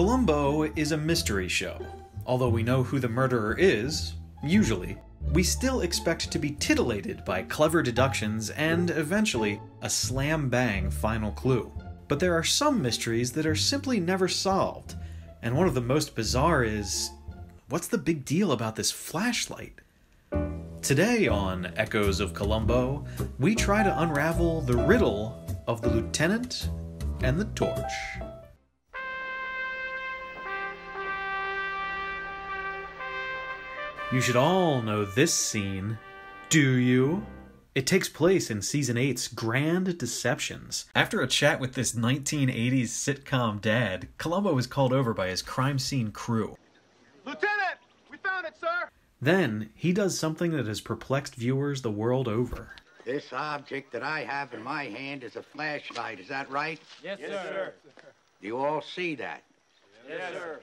Columbo is a mystery show. Although we know who the murderer is, usually, we still expect to be titillated by clever deductions and, eventually, a slam bang final clue. But there are some mysteries that are simply never solved, and one of the most bizarre is what's the big deal about this flashlight? Today on Echoes of Columbo, we try to unravel the riddle of the lieutenant and the torch. You should all know this scene, do you? It takes place in season 8's Grand Deceptions. After a chat with this 1980s sitcom dad, Columbo is called over by his crime scene crew. Lieutenant, we found it, sir. Then he does something that has perplexed viewers the world over. This object that I have in my hand is a flashlight, is that right? Yes, sir. Do you all see that? Yes, sir.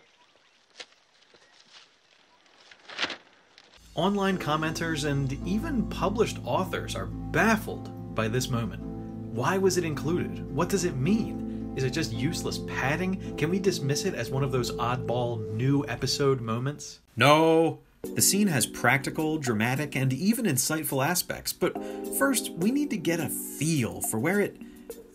Online commenters and even published authors are baffled by this moment. Why was it included? What does it mean? Is it just useless padding? Can we dismiss it as one of those oddball new episode moments? No! The scene has practical, dramatic, and even insightful aspects, but first we need to get a feel for where it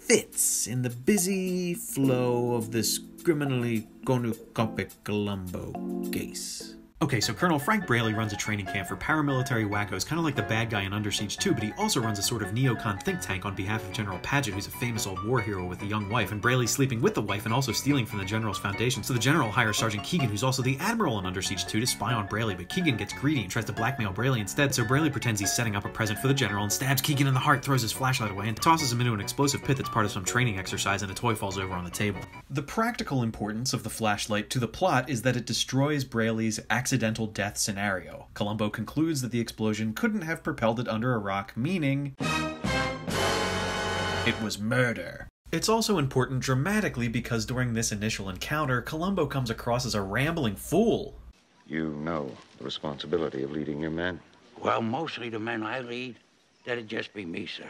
fits in the busy flow of this criminally cornucopic Columbo case. Okay, so Colonel Frank Braley runs a training camp for paramilitary wackos, kind of like the bad guy in Under Siege 2, but he also runs a sort of neocon think tank on behalf of General Paget, who's a famous old war hero with a young wife, and Braley's sleeping with the wife and also stealing from the General's foundation. So the General hires Sergeant Keegan, who's also the Admiral in Under Siege 2, to spy on Braley, but Keegan gets greedy and tries to blackmail Braley instead, so Braley pretends he's setting up a present for the General and stabs Keegan in the heart, throws his flashlight away, and tosses him into an explosive pit that's part of some training exercise, and a toy falls over on the table. The practical importance of the flashlight to the plot is that it destroys Braley's accidental death scenario. Columbo concludes that the explosion couldn't have propelled it under a rock, meaning it was murder. It's also important dramatically because during this initial encounter, Columbo comes across as a rambling fool. You know the responsibility of leading your men. Well, mostly the men I lead, that'd just be me, sir.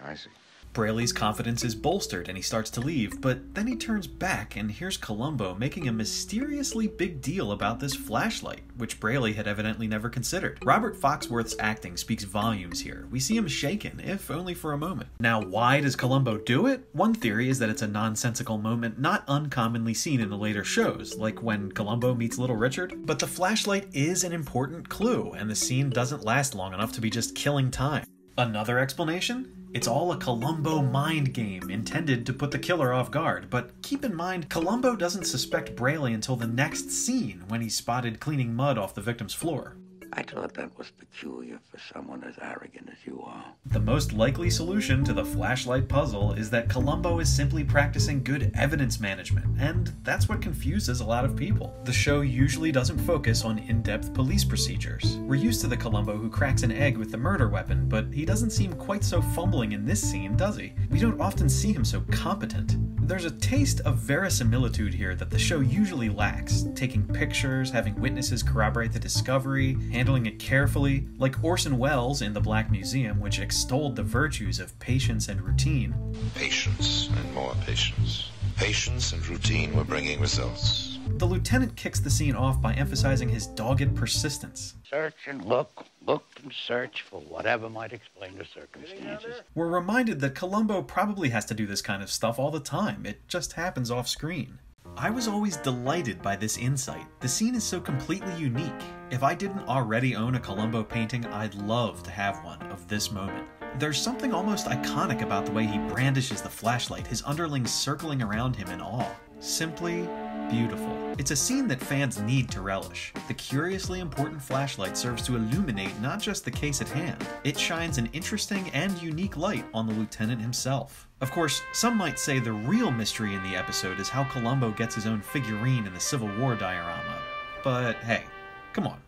I see. Braley's confidence is bolstered and he starts to leave, but then he turns back and hears Columbo making a mysteriously big deal about this flashlight, which Braley had evidently never considered. Robert Foxworth's acting speaks volumes here. We see him shaken, if only for a moment. Now, why does Columbo do it? One theory is that it's a nonsensical moment not uncommonly seen in the later shows, like when Columbo meets Little Richard. But the flashlight is an important clue, and the scene doesn't last long enough to be just killing time. Another explanation? It's all a Columbo mind game intended to put the killer off guard. But keep in mind, Columbo doesn't suspect Braley until the next scene when he's spotted cleaning mud off the victim's floor. I thought that was peculiar for someone as arrogant as you are. The most likely solution to the flashlight puzzle is that Columbo is simply practicing good evidence management, and that's what confuses a lot of people. The show usually doesn't focus on in depth police procedures. We're used to the Columbo who cracks an egg with the murder weapon, but he doesn't seem quite so fumbling in this scene, does he? We don't often see him so competent. There's a taste of verisimilitude here that the show usually lacks, taking pictures, having witnesses corroborate the discovery, handling it carefully, like Orson Welles in The Black Museum, which extolled the virtues of patience and routine. Patience and more patience. Patience and routine were bringing results. The lieutenant kicks the scene off by emphasizing his dogged persistence. Search and look, look and search for whatever might explain the circumstances. We're reminded that Columbo probably has to do this kind of stuff all the time, it just happens off screen. I was always delighted by this insight. The scene is so completely unique. If I didn't already own a Columbo painting, I'd love to have one of this moment. There's something almost iconic about the way he brandishes the flashlight, his underlings circling around him in awe. Simply beautiful. It's a scene that fans need to relish. The curiously important flashlight serves to illuminate not just the case at hand, it shines an interesting and unique light on the lieutenant himself. Of course, some might say the real mystery in the episode is how Columbo gets his own figurine in the Civil War diorama. But hey, come on.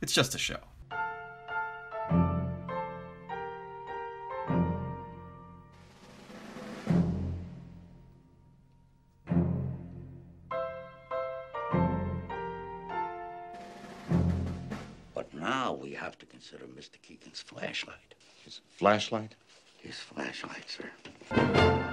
It's just a show. Now we have to consider Mr. Keegan's flashlight. His flashlight? His flashlight, sir.